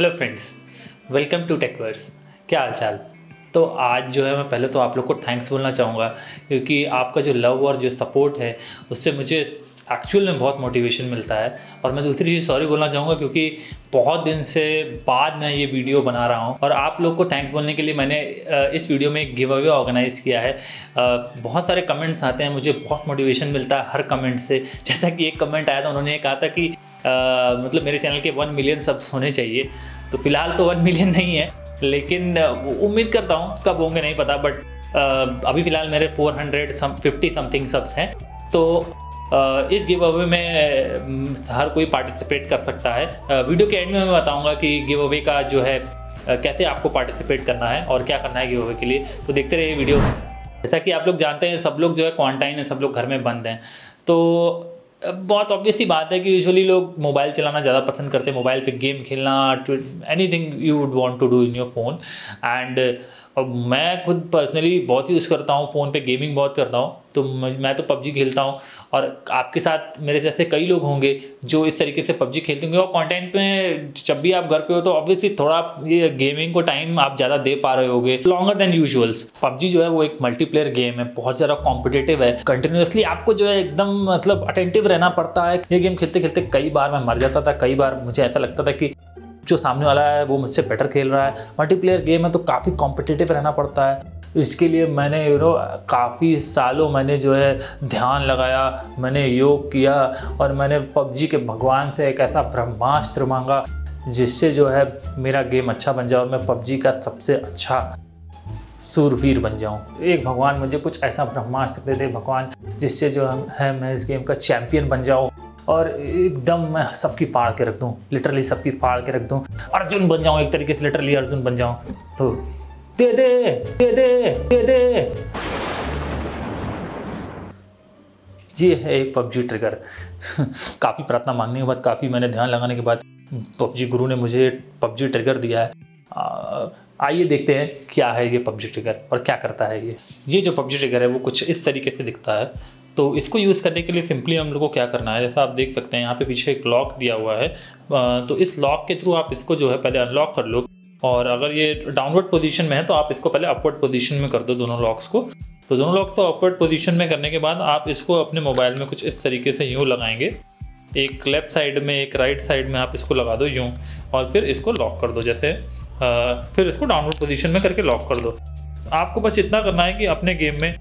Hello friends, welcome to Techverse. क्या हाल चाल तो आज जो है मैं पहले तो आप लोग को थैंक्स बोलना चाहूँगा, क्योंकि आपका जो लव और जो सपोर्ट है, उससे मुझे एक्चुअल में बहुत मोटिवेशन मिलता है। और मैं दूसरी चीज़ सॉरी बोलना चाहूँगा, क्योंकि बहुत दिन से बाद मैं ये वीडियो बना रहा हूँ। और आप लोग को थैंक्स बोलने के लिए मैंने इस वीडियो में एक गिव अवे ऑर्गेनाइज़ किया है। बहुत सारे कमेंट्स आते हैं, मुझे बहुत मोटिवेशन मिलता है हर कमेंट से। जैसा कि एक कमेंट आया था, उन्होंने कहा था कि आ, मतलब मेरे चैनल के वन मिलियन सब्स होने चाहिए। तो फ़िलहाल तो वन मिलियन नहीं है लेकिन उम्मीद करता हूँ कब होंगे नहीं पता बट अभी फ़िलहाल मेरे 400 सम फिफ्टी समथिंग सब्स हैं। तो इस गिव अवे में हर कोई पार्टिसिपेट कर सकता है। वीडियो के एंड में मैं बताऊँगा कि गिव अवे का जो है कैसे आपको पार्टिसिपेट करना है और क्या करना है गिव अवे के लिए। तो देखते रहिए वीडियो जैसा कि आप लोग जानते हैं सब लोग जो है क्वारंटाइन है सब लोग घर में बंद हैं। तो बहुत ऑब्वियस ही बात है कि यूजुअली लोग मोबाइल चलाना ज़्यादा पसंद करते हैं। मोबाइल पे गेम खेलना anything you would want to do in your phone and और मैं खुद पर्सनली बहुत यूज़ करता हूँ फ़ोन पे गेमिंग बहुत करता हूँ तो मैं तो पबजी खेलता हूँ और आपके साथ मेरे जैसे कई लोग होंगे जो इस तरीके से पबजी खेलते होंगे और कंटेंट में जब भी आप घर पे हो तो ऑब्वियसली थोड़ा ये गेमिंग को टाइम आप ज़्यादा दे पा रहे होगे। लॉन्गर देन यूजुअल्स पबजी जो है वो एक मल्टीप्लेयर गेम है, बहुत ज़्यादा कॉम्पिटेटिव है। कंटिन्यूसली आपको जो है एकदम मतलब अटेंटिव रहना पड़ता है। ये गेम खेलते खेलते कई बार मैं मर जाता था, कई बार मुझे ऐसा लगता था कि जो सामने वाला है, वो मुझसे बेटर खेल रहा है। मल्टीप्लेयर गेम है तो काफ़ी कॉम्पिटिटिव रहना पड़ता है। इसके लिए मैंने यू नो काफ़ी सालों मैंने जो है ध्यान लगाया, मैंने योग किया और मैंने पबजी के भगवान से एक ऐसा ब्रह्मास्त्र मांगा, जिससे जो है मेरा गेम अच्छा बन जाए और मैं पबजी का सबसे अच्छा सूरवीर बन जाऊँ। एक भगवान मुझे कुछ ऐसा ब्रह्मास्त्र दे दे, भगवान, जिससे जो है, मैं इस गेम का चैंपियन बन जाऊँ। और एकदम मैं सबकी फाड़ के रख दूँ लिटरली सबकी फाड़ के रख दूँ। अर्जुन बन जाऊँ एक तरीके से लिटरली अर्जुन बन जाऊँ। तो दे दे दे दे दे दे। ये है पबजी ट्रिगर काफ़ी प्रार्थना मांगने के बाद, काफ़ी मैंने ध्यान लगाने के बाद पबजी गुरु ने मुझे पबजी ट्रिगर दिया है। आइए देखते हैं क्या है ये पबजी ट्रिगर और क्या करता है ये। ये जो पबजी ट्रिगर है, वो कुछ इस तरीके से दिखता है। तो इसको यूज़ करने के लिए सिंपली हम लोग को क्या करना है? जैसा आप देख सकते हैं, यहाँ पे पीछे एक लॉक दिया हुआ है। तो इस लॉक के थ्रू आप इसको जो है पहले अनलॉक कर लो। और अगर ये डाउनवर्ड पोजीशन में है तो आप इसको पहले अपवर्ड पोजीशन में कर दो दोनों लॉक्स को। तो दोनों लॉक्स को अपवर्ड पोजीशन में करने के बाद आप इसको अपने मोबाइल में कुछ इस तरीके से यूँ लगाएँगे। एक लेफ़्ट साइड में, एक राइट साइड में आप इसको लगा दो यूँ। और फिर इसको लॉक कर दो, जैसे फिर इसको डाउनवर्ड पोजीशन में करके लॉक कर दो। आपको बस इतना करना है कि अपने गेम में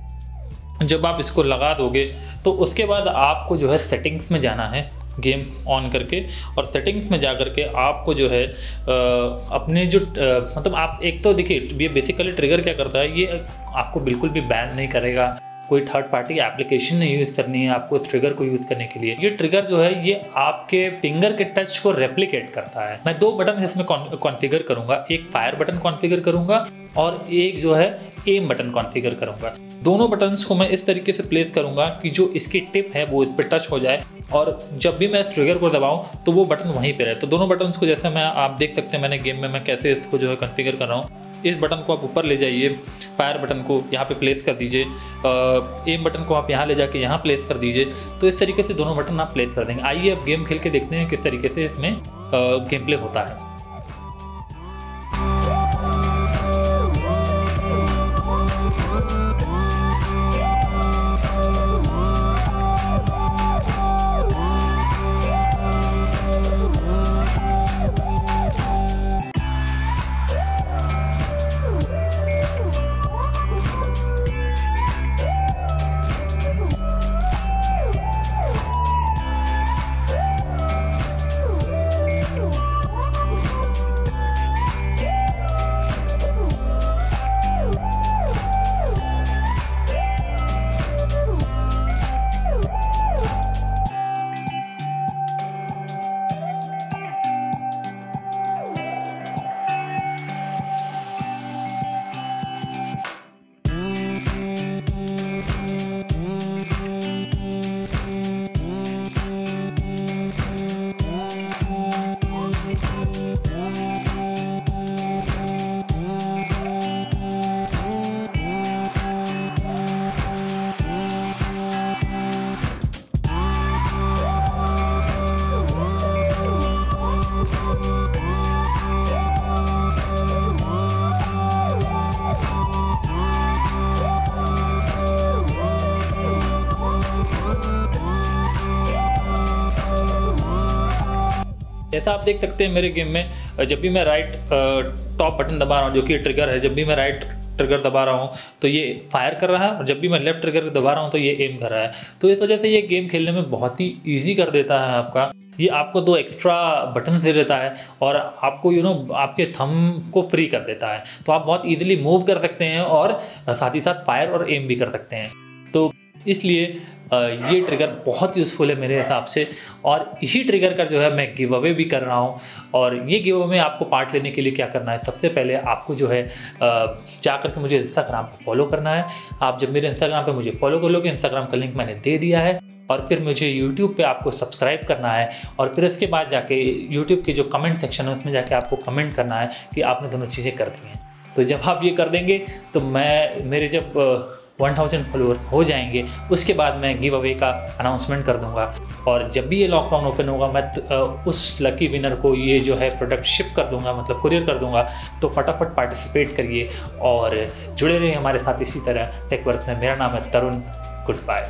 जब आप इसको लगा दोगे तो उसके बाद आपको जो है सेटिंग्स में जाना है गेम ऑन करके। और सेटिंग्स में जा करके आपको जो है आ, अपने जो आ, मतलब आप एक तो देखिए ये बेसिकली ट्रिगर क्या करता है? ये आपको बिल्कुल भी बैन नहीं करेगा। कोई थर्ड पार्टी एप्लीकेशन नहीं यूज़ करनी है आपको इस ट्रिगर को यूज़ करने के लिए। ये ट्रिगर जो है, ये आपके फिंगर के टच को रेप्लीकेट करता है। मैं दो बटन इसमें कॉन्फ़िगर करूँगा। एक फायर बटन कॉन्फ़िगर करूँगा और एक जो है एम बटन कॉन्फ़िगर करूँगा। दोनों बटन्स को मैं इस तरीके से प्लेस करूँगा कि जो इसकी टिप है, वो इस पर टच हो जाए और जब भी मैं ट्रिगर को दबाऊं तो वो बटन वहीं पे रहे। तो दोनों बटन्स को जैसे मैं, आप देख सकते हैं मैंने गेम में मैं कैसे इसको जो है कॉन्फ़िगर कर रहा हूँ। इस बटन को आप ऊपर ले जाइए, फायर बटन को यहाँ पे प्लेस कर दीजिए एम बटन को आप यहाँ ले जाके यहाँ प्लेस कर दीजिए। तो इस तरीके से दोनों बटन आप प्लेस कर देंगे। आइए आप गेम खेल के देखते हैं किस तरीके से इसमें गेम प्ले होता है। जैसा आप देख सकते हैं मेरे गेम में जब भी मैं राइट टॉप बटन दबा रहा हूँ, जो कि ट्रिगर है, जब भी मैं राइट ट्रिगर दबा रहा हूँ तो ये फायर कर रहा है और जब भी मैं लेफ़्ट ट्रिगर दबा रहा हूँ तो ये एम कर रहा है। तो इस वजह से ये गेम खेलने में बहुत ही ईजी कर देता है आपका। ये आपको दो एक्स्ट्रा बटन दे देता है और आपको यू नो आपके थम को फ्री कर देता है। तो आप बहुत ईजिली मूव कर सकते हैं और साथ ही साथ फायर और एम भी कर सकते हैं। इसलिए ये ट्रिगर बहुत यूज़फुल है मेरे हिसाब से। और इसी ट्रिगर का जो है, मैं गिव अवे भी कर रहा हूँ। और ये गिव अवे में आपको पार्ट लेने के लिए क्या करना है? सबसे पहले आपको जो है जा करके मुझे इंस्टाग्राम पे फॉलो करना है। आप जब मेरे इंस्टाग्राम पे मुझे फॉलो कर लोगे इंस्टाग्राम का लिंक मैंने दे दिया है। और फिर मुझे यूट्यूब पे आपको सब्सक्राइब करना है। और फिर इसके बाद जाके यूट्यूब के जो कमेंट सेक्शन है, उसमें जाके आपको कमेंट करना है कि आपने दोनों चीज़ें कर दी हैं। तो जब आप ये कर देंगे तो मैं, मेरे जब वन थाउज़ेंड फॉलोअर्स हो जाएँगे, उसके बाद मैं गिव अवे का अनाउंसमेंट कर दूँगा। और जब भी ये लॉकडाउन ओपन होगा, मैं उस लकी विनर को ये जो है प्रोडक्ट शिप कर दूँगा मतलब कुरियर कर दूँगा तो फटाफट पार्टिसिपेट करिए और जुड़े रहिए हमारे साथ इसी तरह टेकवर्स में। मेरा नाम है तरुण। Good bye